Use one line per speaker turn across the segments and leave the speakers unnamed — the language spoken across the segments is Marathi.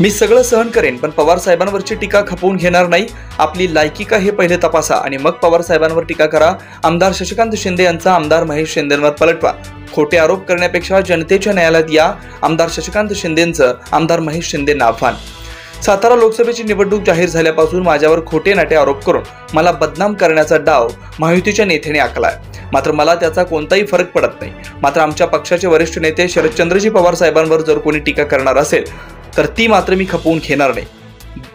मी सगळं सहन करेन पण पवार साहेबांवरची टीका खपवून घेणार नाही. आपली लायकी का हे पहिले तपासा आणि मग पवार साहेबांवर टीका करा. आमदार शशिकांत शिंदे यांचा आमदार महेश शिंदेंवर पलटवा. खोटे आरोप करण्यापेक्षा जनतेच्या न्यायालयात या. आमदार शशिकांत शिंदेंचं आमदार महेश शिंदेंना आव्हान. सातारा लोकसभेची निवडणूक जाहीर झाल्यापासून माझ्यावर खोटे नाटे आरोप करून मला बदनाम करण्याचा डाव महायुतीच्या नेत्याने आखलाय. मात्र मला त्याचा कोणताही फरक पडत नाही. मात्र आमच्या पक्षाचे वरिष्ठ नेते शरदचंद्रजी पवार साहेबांवर जर कोणी टीका करणार असेल तर ती मात्र मी खपवून घेणार नाही.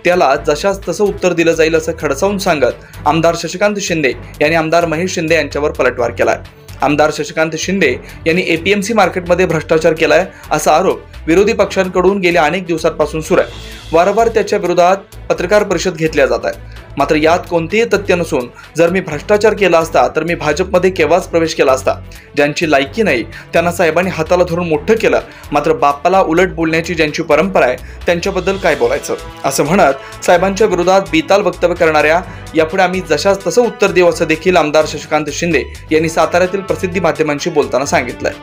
त्याला जशाच तसं उत्तर दिलं जाईल असं खडसावून सांगत आमदार शशिकांत शिंदे यांनी आमदार महेश शिंदे यांच्यावर पलटवार केलाय. आमदार शशिकांत शिंदे यांनी एपीएमसी मार्केटमध्ये भ्रष्टाचार केलाय असा आरोप विरोधी पक्षांकडून गेल्या अनेक दिवसांपासून सुरू आहे. वारंवार त्याच्या विरोधात पत्रकार परिषद घेतल्या जात आहे. मात्र यात कोणतेही तथ्य नसून जर मी भ्रष्टाचार केला असता तर मी भाजपमध्ये केव्हाच प्रवेश केला असता? ज्यांची लायकी नाही त्यांना साहेबांनी हाताला धरून मोठं केलं. मात्र बाप्पाला उलट बोलण्याची ज्यांची परंपरा आहे त्यांच्याबद्दल काय बोलायचं? असं म्हणत साहेबांच्या विरोधात बेताल वक्तव्य करणाऱ्या यापुढे आम्ही जशाच तसं उत्तर देऊ असं देखील आमदार शशिकांत शिंदे यांनी साताऱ्यातील प्रसिद्धी माध्यमांशी बोलताना सांगितलंय.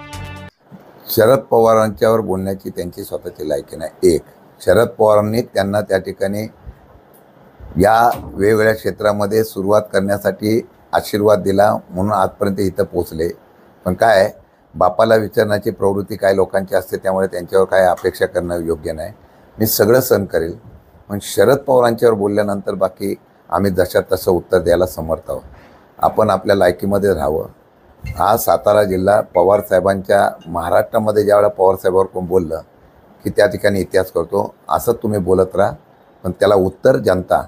शरद पवारांच्यावर बोलण्याची त्यांची स्वतःची लायकी नाही. एक शरद पवारांनी त्यांना त्या ठिकाणी या वेगवेगळ्या क्षेत्रामध्ये सुरुवात करण्यासाठी आशीर्वाद दिला म्हणून आजपर्यंत इथं पोचले पण काय बापाला विचारण्याची प्रवृत्ती काय लोकांची असते त्यामुळे त्यांच्यावर काय अपेक्षा करणं योग्य नाही. मी सगळं सहन करेल पण शरद पवारांच्यावर बोलल्यानंतर बाकी आम्ही जशा तसं उत्तर द्यायला समर्थ आहोत. आपण आपल्या लायकीमध्ये राहावं. हा सातारा जिल्हा पवार साहेबांच्या महाराष्ट्रामध्ये ज्यावेळेला पवार साहेबावर कोण बोललं की त्या ठिकाणी इतिहास करतो असं तुम्ही बोलत राहा. पण त्याला उत्तर जनता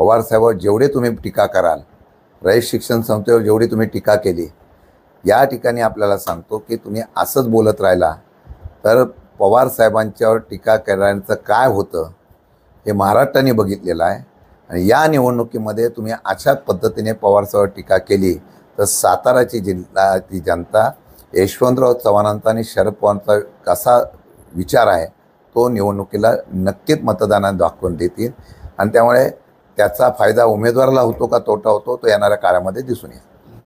पवारसाहेबावर जेवढे तुम्ही टीका कराल रयत शिक्षण संस्थेवर जेवढी तुम्ही टीका केली या ठिकाणी आपल्याला सांगतो की तुम्ही असंच बोलत राहिला तर पवार साहेबांच्यावर टीका करण्याचं काय होतं हे महाराष्ट्राने बघितलेलं आहे. आणि या निवडणुकीमध्ये तुम्ही अशाच पद्धतीने पवारसाहेबांवर टीका केली तर साताराची जिल्हा ती जनता यशवंतराव चव्हाणांचा आणि शरद पवारांचा कसा विचार आहे तो निवडणुकीला नक्कीच मतदानात दाखवून देतील. आणि त्यामुळे त्याचा फायदा उमेदवाराला होतो का तोटा होतो तो येणाऱ्या काळामध्ये दिसून येईल.